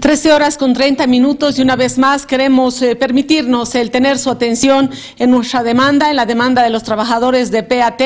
13 horas con 30 minutos y una vez más queremos eh, permitirnos el tener su atención en nuestra demanda, en la demanda de los trabajadores de PAT,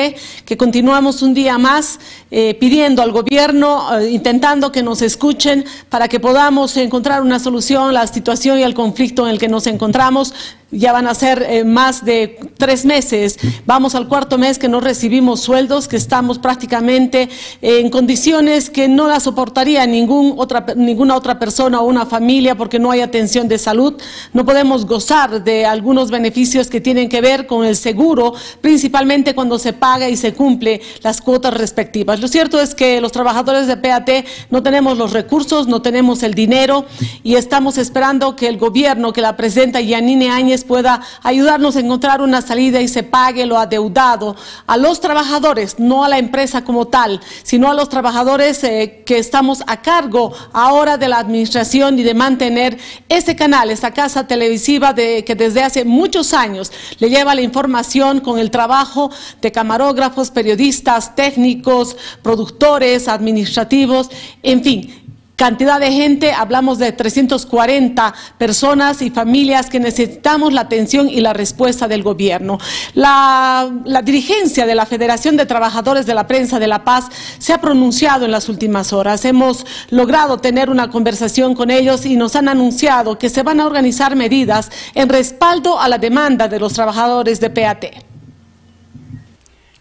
que continuamos un día más eh, pidiendo al gobierno, eh, intentando que nos escuchen para que podamos encontrar una solución a la situación y al conflicto en el que nos encontramos ya van a ser eh, más de tres meses, vamos al cuarto mes que no recibimos sueldos, que estamos prácticamente en condiciones que no las soportaría ningún otra, ninguna otra persona o una familia porque no hay atención de salud, no podemos gozar de algunos beneficios que tienen que ver con el seguro, principalmente cuando se paga y se cumple las cuotas respectivas. Lo cierto es que los trabajadores de PAT no tenemos los recursos, no tenemos el dinero y estamos esperando que el gobierno, que la presidenta Yanine Áñez pueda ayudarnos a encontrar una salida y se pague lo adeudado a los trabajadores, no a la empresa como tal, sino a los trabajadores eh, que estamos a cargo ahora de la administración y de mantener ese canal, esa casa televisiva de, que desde hace muchos años le lleva la información con el trabajo de camarógrafos, periodistas, técnicos, productores, administrativos, en fin, cantidad de gente, hablamos de 340 personas y familias que necesitamos la atención y la respuesta del gobierno. La, dirigencia de la Federación de Trabajadores de la Prensa de La Paz se ha pronunciado en las últimas horas. Hemos logrado tener una conversación con ellos y nos han anunciado que se van a organizar medidas en respaldo a la demanda de los trabajadores de PAT.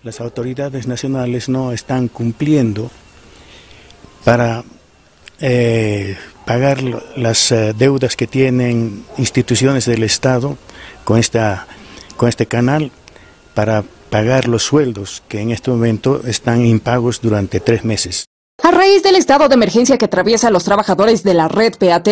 Las autoridades nacionales no están cumpliendo para eh, pagar las eh, deudas que tienen instituciones del Estado con, esta, con este canal para pagar los sueldos que en este momento están impagos durante tres meses. A raíz del estado de emergencia que atraviesa los trabajadores de la red PAT,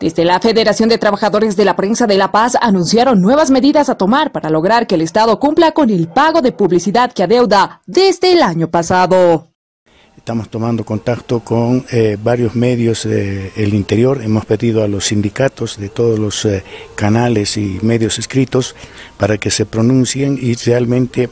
desde la Federación de Trabajadores de la Prensa de La Paz anunciaron nuevas medidas a tomar para lograr que el Estado cumpla con el pago de publicidad que adeuda desde el año pasado. Estamos tomando contacto con eh, varios medios del interior. Hemos pedido a los sindicatos de todos los eh, canales y medios escritos para que se pronuncien y realmente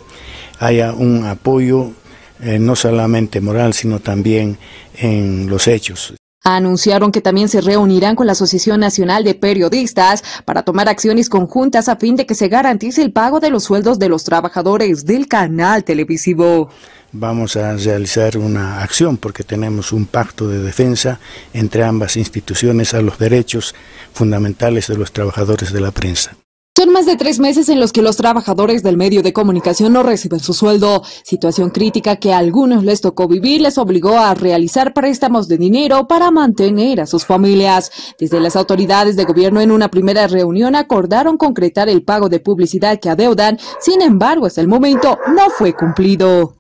haya un apoyo eh, no solamente moral, sino también en los hechos. Anunciaron que también se reunirán con la Asociación Nacional de Periodistas para tomar acciones conjuntas a fin de que se garantice el pago de los sueldos de los trabajadores del canal televisivo vamos a realizar una acción porque tenemos un pacto de defensa entre ambas instituciones a los derechos fundamentales de los trabajadores de la prensa. Son más de tres meses en los que los trabajadores del medio de comunicación no reciben su sueldo, situación crítica que a algunos les tocó vivir les obligó a realizar préstamos de dinero para mantener a sus familias. Desde las autoridades de gobierno en una primera reunión acordaron concretar el pago de publicidad que adeudan, sin embargo hasta el momento no fue cumplido.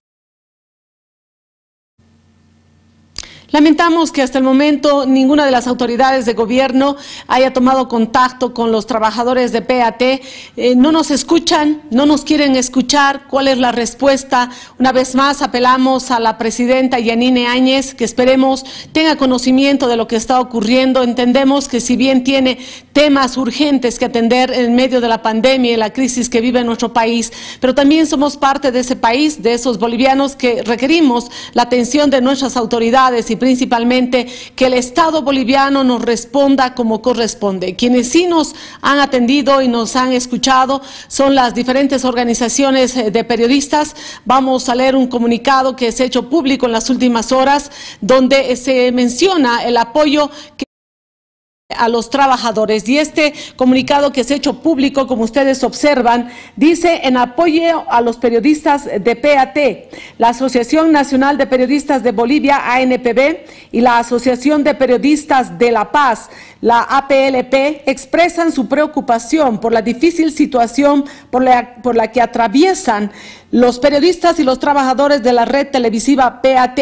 Lamentamos que hasta el momento ninguna de las autoridades de gobierno haya tomado contacto con los trabajadores de PAT. Eh, no nos escuchan, no nos quieren escuchar. ¿Cuál es la respuesta? Una vez más apelamos a la presidenta Yanine Áñez que esperemos tenga conocimiento de lo que está ocurriendo. Entendemos que si bien tiene temas urgentes que atender en medio de la pandemia y la crisis que vive nuestro país, pero también somos parte de ese país, de esos bolivianos que requerimos la atención de nuestras autoridades y principalmente que el Estado boliviano nos responda como corresponde. Quienes sí nos han atendido y nos han escuchado son las diferentes organizaciones eh, de periodistas. Vamos a leer un comunicado que ha hecho público en las últimas horas donde se menciona el apoyo que a los trabajadores. Y este comunicado que se ha hecho público, como ustedes observan, dice en apoyo a los periodistas de PAT, la Asociación Nacional de Periodistas de Bolivia, ANPB, y la Asociación de Periodistas de La Paz, la APLP, expresan su preocupación por la difícil situación por la, por la que atraviesan los periodistas y los trabajadores de la red televisiva PAT,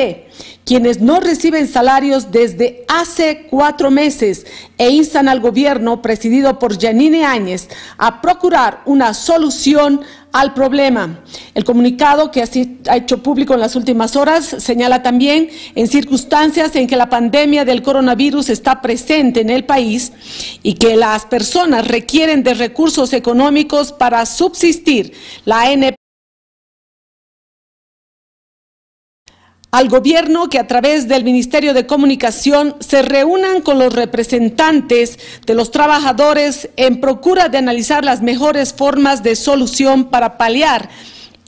quienes no reciben salarios desde hace cuatro meses e instan al gobierno presidido por Janine Áñez a procurar una solución al problema. El comunicado que ha hecho público en las últimas horas señala también en circunstancias en que la pandemia del coronavirus está presente en el país y que las personas requieren de recursos económicos para subsistir. La ANP al gobierno que a través del Ministerio de Comunicación se reúnan con los representantes de los trabajadores en procura de analizar las mejores formas de solución para paliar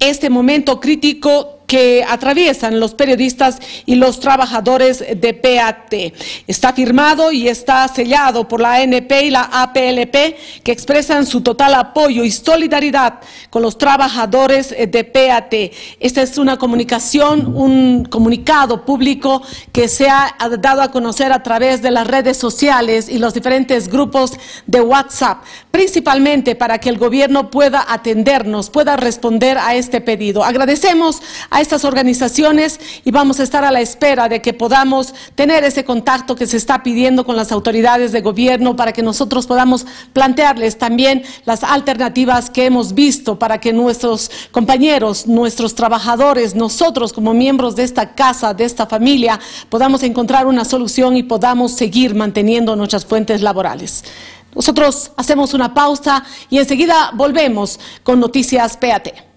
este momento crítico que atraviesan los periodistas y los trabajadores de PAT. Está firmado y está sellado por la ANP y la APLP que expresan su total apoyo y solidaridad con los trabajadores de PAT. Esta es una comunicación, un comunicado público que se ha dado a conocer a través de las redes sociales y los diferentes grupos de WhatsApp, principalmente para que el gobierno pueda atendernos, pueda responder a este pedido. Agradecemos a estas organizaciones y vamos a estar a la espera de que podamos tener ese contacto que se está pidiendo con las autoridades de gobierno para que nosotros podamos plantearles también las alternativas que hemos visto para que nuestros compañeros, nuestros trabajadores, nosotros como miembros de esta casa, de esta familia, podamos encontrar una solución y podamos seguir manteniendo nuestras fuentes laborales. Nosotros hacemos una pausa y enseguida volvemos con Noticias PAT.